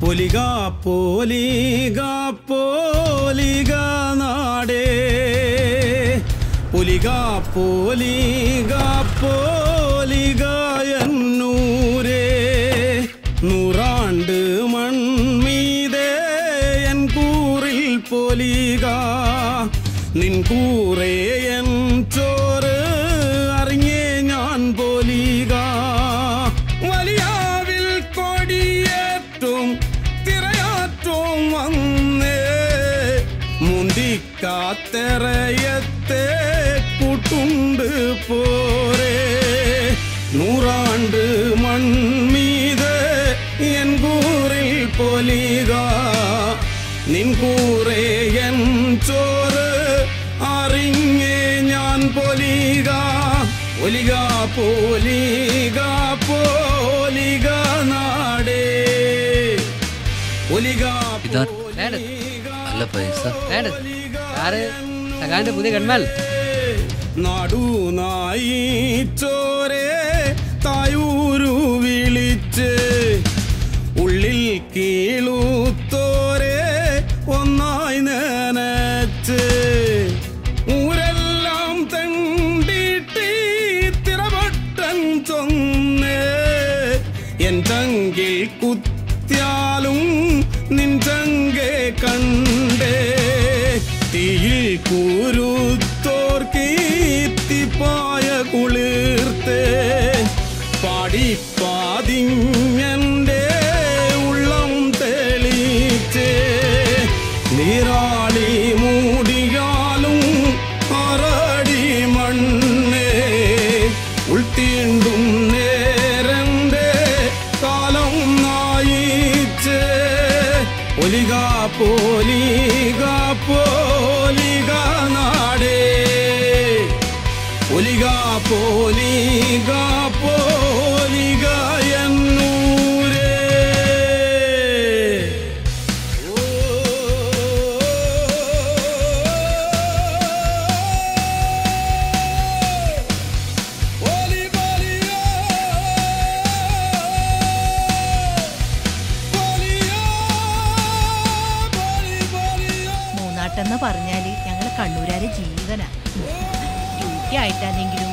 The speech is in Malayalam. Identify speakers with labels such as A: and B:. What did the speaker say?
A: പൊലിക പോലിക പോലിക നാടേ. പൊലിക പോലിക പോലിക എന്നൂരേ. നൂറാണ്ട് മൺമീതേ എൻ കൂറിൽ പൊലിക. നിൻ എൻ ചോറ് காத்தரையத்தே கூட்டுண்டு போரே. நூறாண்டு மண் மீது என் கூரில் பொலிகா நின் கூரே என் சோறு அறிங்கே ஞான் பொலிகா ஒலிகா போலிகா
B: போலிகா
C: நாடே.
B: ஒலிகா வேண்டது
C: நல்ல பைசா. സഖാന്റെ പുതിയ കൺമാൽ.
A: നാടു നായി ചോരേ തായൂരു വിളിച്ച് ഉള്ളിൽ കീളൂത്തോരേ ഒന്നായി നനച്ച് ഊരെല്ലാം തണ്ടിട്ടി തിരവട്ടൻ ചൊന്നേ. എൻ തങ്കിൽ കുത്തിയാലും നിൻ തങ്കെ കണ്ടേ തീയിൽ കൂരുത്തോർ കീർത്തിപ്പായ കുളിർത്തേ. പാടിപ്പാതിങ്ങന്റെ ഉള്ളം തെളിച്ചേ. നീരാളി മൂടിയാലും അറടി മണ്ണേ. ഉൾത്തീണ്ടും നേരന്റെ കാലം നായിച്ചേ. ഒലിക പോലിക
D: പോരിക പോരിക പറഞ്ഞാൽ കണ്ണൂരാരെ ജീവിതനാ ഡ്യൂട്ടി ആയിട്ടാണെങ്കിലും